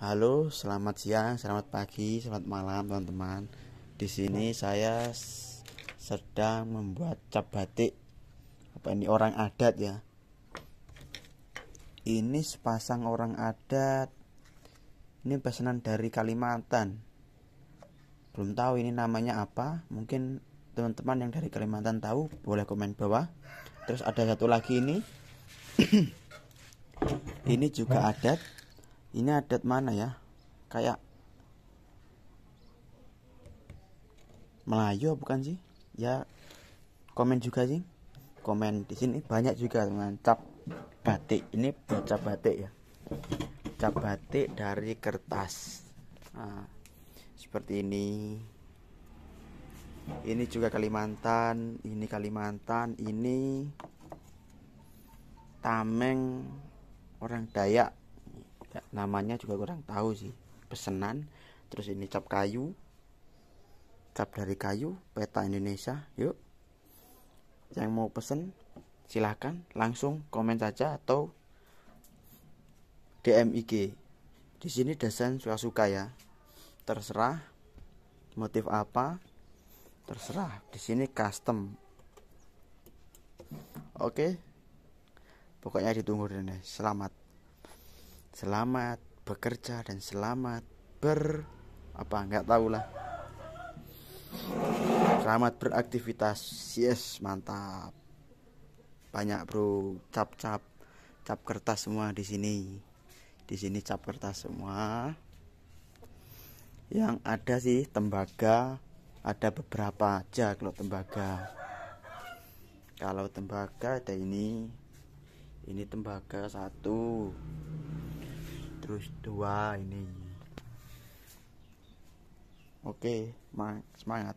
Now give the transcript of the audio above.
Halo, selamat siang, selamat pagi, selamat malam teman-teman. Di sini saya sedang membuat cap batik. Apa ini orang adat ya? Ini sepasang orang adat. Ini pesanan dari Kalimantan. Belum tahu ini namanya apa. Mungkin teman-teman yang dari Kalimantan tahu boleh komen bawah. Terus ada satu lagi ini. ini juga adat ini adat mana ya? Kayak Melayu bukan sih? Ya komen juga sih. Komen di sini banyak juga teman cap batik ini cap batik ya. Cap batik dari kertas. Nah, seperti ini. Ini juga Kalimantan ini Kalimantan ini Tameng orang Dayak ya, namanya juga kurang tahu sih. Pesenan terus ini cap kayu. Cap dari kayu peta Indonesia yuk. Yang mau pesen silahkan langsung komen saja atau DM IG di sini desain suka-suka ya. Terserah motif apa terserah. Di sini custom. Oke. Pokoknya ditunggu deh selamat selamat bekerja dan selamat ber apa nggak tahu lah. Selamat beraktivitas. Yes mantap. Banyak bro. Cap cap. Cap kertas semua di sini. Di sini cap kertas semua. Yang ada sih tembaga. Ada beberapa aja kalau tembaga. Kalau tembaga ada ini. Ini tembaga satu terus dua ini. Oke semangat